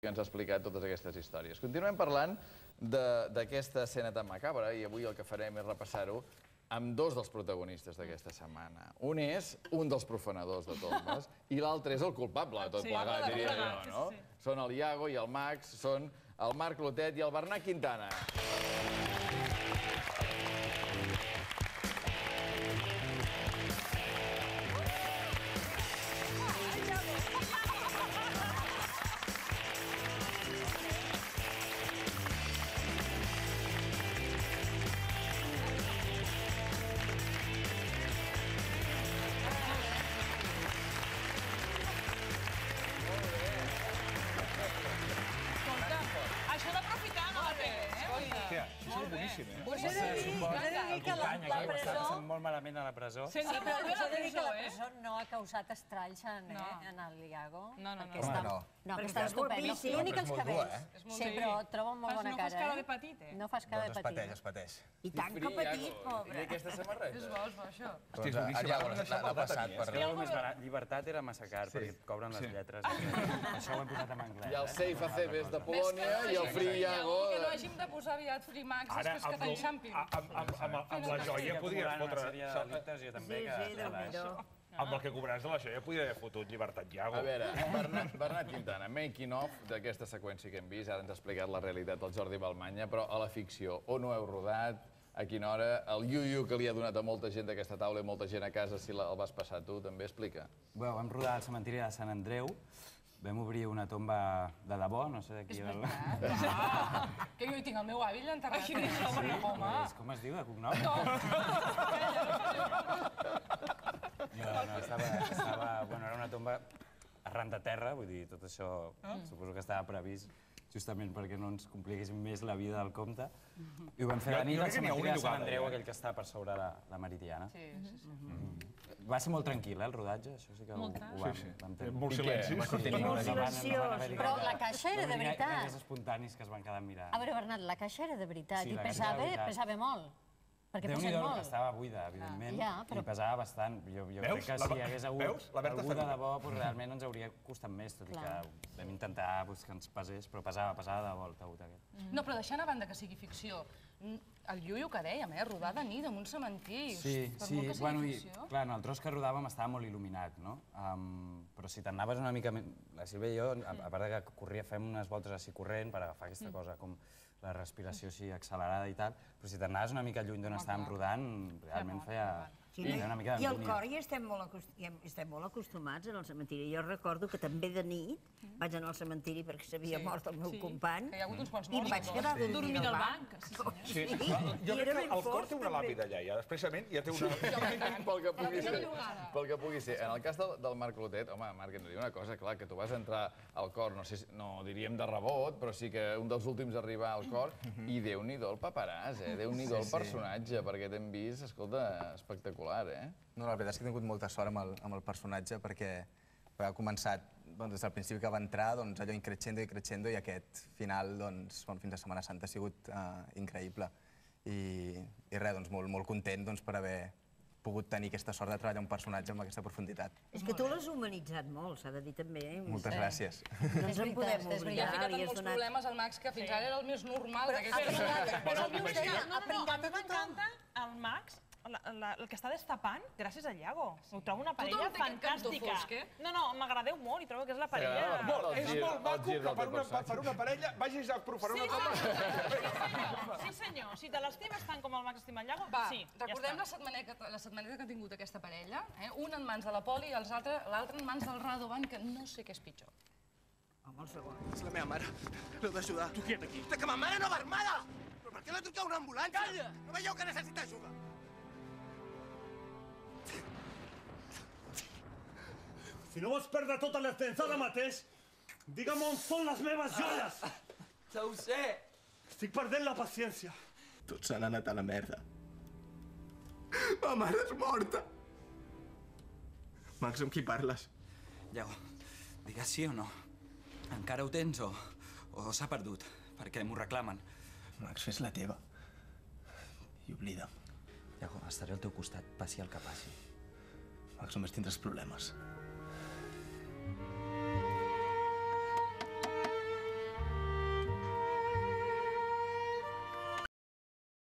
que ens ha explicat totes aquestes històries. Continuem parlant de- d'aquesta escena tan macabra i avui el que farem és repassar-ho amb dos dels protagonistes d'aquesta setmana. Un és un dels profanadors de tombes i l'altre és el culpable de tot Sí, plegat, diria jo, no? sí, sí. Són el Iago i el Max, són el Marc Lotet i el Bernat Quintana. Escolta, Hòstia, això és boníssim, eh? Us he de dir, he de dir que la, company, la aquí, ho està presó... passant molt malament a la presó. Sense Sí, però he de dir que la presó no ha causat estralls en, eh, en el Iago. No, no, no. perquè Està, Home, no. No, Perquè que està és estupend. guapíssim. L'únic és els cabells. eh? És molt Sí, però et trobo molt bona no fas cara. cara eh? de petit, eh? No fas cara Doncs de es pateix, petit. es pateix. I tant que petit, pobre. I aquesta samarreta? És bo, és bo, això. Hosti, és boníssim. l'ha passat eh? per... Alguna- més barat, llibertat era massa car, perquè et cobren les lletres. Això ho hem posat en anglès. Ha el eh? Safe Acebes de Ves Polònia que i el Free Iago... Que no hàgim de posar aviat Free Max després que amb, t'enxampin. amb, la joia Que podries fotre... De Sí, que... sí, Déu-n'hi-do. Amb el que cobraràs de la joia podria haver fotut llibertat Iago. A veure, Bernat, Bernat Quintana, making of d'aquesta seqüència que hem vist, ara ens ha explicat la realitat del Jordi Balmanya, però a la ficció, on ho heu rodat, a quina hora, el iuiu que li ha donat a molta gent d'aquesta taula i molta gent a casa, si el vas passar tu, també explica. Bé, vam rodar al cementiri de Sant Andreu, vam obrir una tomba de debò, no sé de qui... El... Ah, que jo hi tinc el meu avi allà enterrat. Sí, home. És, com es diu, de cognom? No, no, estava, estava... Bueno, era una tomba arran de terra, vull dir, tot això suposo que estava previst justament perquè no ens compliquéssim més la vida del compte. I ho vam fer Jo- a la nit al cementiri de Sant Andreu, eh? aquell que està per sobre la, la Meridiana. Sí, sí, sí. Va ser molt tranquil, eh, el rodatge, això sí que ho, Molt ho vam, vam tenir. Sí, Molt no, no van- no van silenciós. Però la caixa era de veritat. gaires espontanis que es van quedar mirant. A veure, Bernat, la caixa era de veritat Sí, i pesava, pesava molt. Perquè pesen Déu-n'hi-do, molt. estava buida, evidentment, Ja, però- i pesava bastant. Jo, jo Veus? crec que La- si hi hagués hagut veus? La Berta algú de debò, realment ens hauria costat més, tot Clar. i que vam intentar que ens pesés, però pesava, pesava de volta. Aquest. No, però deixant a banda que sigui ficció, el Lluio que dèiem, eh? Rodar de nit en un cementiri. Sí, per sí, bueno, i, clar, en el tros que rodàvem estava molt il·luminat, no? Um, però si t'anaves una mica... La Sílvia i jo, a, a part que corria, fem unes voltes així corrent per agafar aquesta cosa com la respiració així accelerada i tal, però si t'anaves una mica lluny d'on estàvem rodant, realment feia, Sí, feia una mica I al d'angúnia. cor hi estem, molt acost... hi hem- estem molt acostumats en el cementiri. Jo recordo que també de nit vaig anar al cementiri perquè s'havia Sí, mort el meu sí, company. que hi ha hagut uns quants I em morts, vaig no? quedar Sí. dormint al banc. sí. Sí, Sí, jo i crec era que el cor té una també. làpida allà, i expressament ja té una... pel que pugui ser. Pel que pugui ser. En el cas del, del Marc Clotet, home, Marc, hem de dir una cosa, clar, que tu vas entrar al cor, no sé, si- no diríem de rebot, però sí que un dels últims a arribar al cor, i Déu-n'hi-do el paperàs, eh? Déu-n'hi-do el Sí, sí. personatge, perquè t'hem vist, escolta, espectacular, eh? No, la veritat és que he tingut molta sort amb el, amb el personatge perquè ha començat doncs, des del principi que va entrar, doncs, allò increixendo i creixendo i aquest final, doncs, bueno, fins a Setmana Santa ha sigut uh, increïble. I, I res, doncs, molt, molt content doncs, per haver pogut tenir aquesta sort de treballar un personatge amb aquesta profunditat. És que tu l'has humanitzat molt, s'ha de dir també. eh? Moltes gràcies. No ens en podem Li ha oblidar. ficat en molts donat- problemes al Max, que fins ara era el més normal Però d'aquesta ha pringat, Però el Lluís deia, No, ha no, no, a pringat la, la, el que està destapant gràcies a Iago. Ho trobo una parella fantàstica. fosc, eh? No, no, m'agradeu molt i trobo que és la parella... Molt, El és gir- molt maco que per una, per una parella vagis a profanar Sí, una tomba. Sí, senyor. Si te l'estimes tant com el Max estima el Iago, Va, sí, recordem ja la setmaneta, la setmaneta que ha tingut aquesta parella, eh? un en mans de la Poli i l'altre en mans del Radovan, que no sé què és pitjor. Home, un segon. És la meva mare. L'heu d'ajudar. Tu qui ets aquí? Que ma mare no va armada! Però per què no truqueu una ambulància? Calla! No veieu que necessita ajuda? Si no vols perdre tota l'estença ara mateix, digue'm on són les meves joies! Ja ho sé. Estic perdent la paciència. Tots s'han anat a la merda. Ma mare és morta. Max, amb qui parles? Iago, digues sí o no. Encara ho tens o, o s'ha perdut? Perquè m'ho reclamen. Max, fes la teva. I oblida'm. Iago, estaré al teu costat, passi el que passi. Max, només tindràs problemes.